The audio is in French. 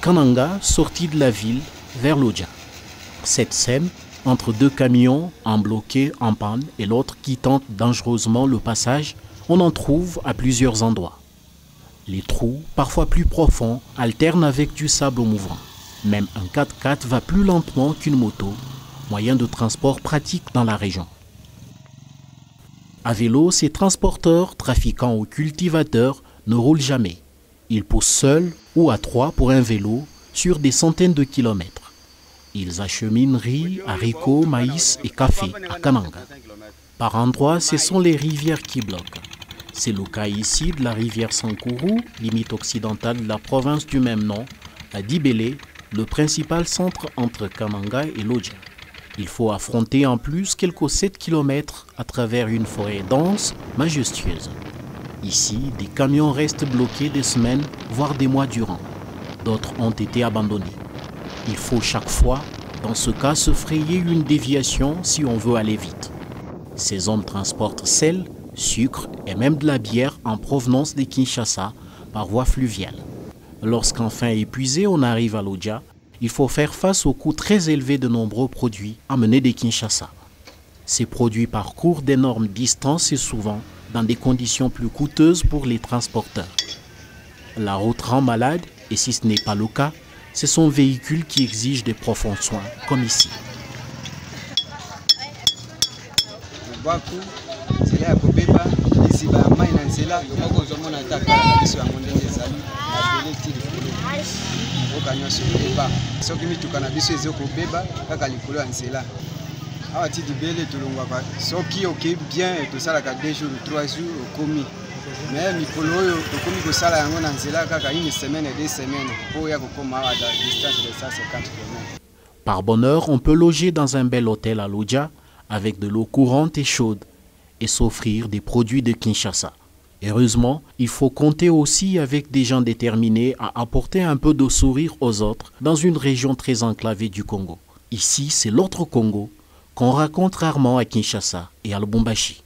Kananga sortit de la ville vers Lodja. Cette scène, entre deux camions, un bloqué en panne et l'autre qui tente dangereusement le passage, on en trouve à plusieurs endroits. Les trous, parfois plus profonds, alternent avec du sable mouvant. Même un 4x4 va plus lentement qu'une moto, moyen de transport pratique dans la région. À vélo, ces transporteurs, trafiquants ou cultivateurs ne roulent jamais. Ils poussent seuls ou à trois pour un vélo sur des centaines de kilomètres. Ils acheminent riz, haricots, maïs et café à Kananga. Par endroits, ce sont les rivières qui bloquent. C'est le cas ici de la rivière Sankourou, limite occidentale de la province du même nom, à Dibélé, le principal centre entre Kananga et Lodja. Il faut affronter en plus quelques 7 km à travers une forêt dense, majestueuse. Ici, des camions restent bloqués des semaines, voire des mois durant. D'autres ont été abandonnés. Il faut chaque fois, dans ce cas, se frayer une déviation si on veut aller vite. Ces hommes transportent sel, sucre et même de la bière en provenance des Kinshasa par voie fluviale. Lorsqu'enfin épuisé on arrive à Lodja, il faut faire face au coût très élevé de nombreux produits amenés des Kinshasa. Ces produits parcourent d'énormes distances et souvent dans des conditions plus coûteuses pour les transporteurs. La route rend malade et si ce n'est pas le cas, ce sont véhicules qui exigent des profonds soins, comme ici. Awa ti libele tolongwaka soki okei bien tosalaka 2 jours 3 jours okomi me mikolo oyo tokomi kosala yango na nzela kaka une semaine deux semaines mpo oya kokoma awa da distance de 150 km Par bonheur, on peut loger dans un bel hôtel à Lodja avec de l'eau courante et chaude et s'offrir des produits de Kinshasa. Heureusement, il faut compter aussi avec des gens déterminés à apporter un peu de sourire aux autres dans une région très enclavée du Congo. Ici, c'est l'autre Congo qu'on raconte rarement à Kinshasa et à Lubumbashi.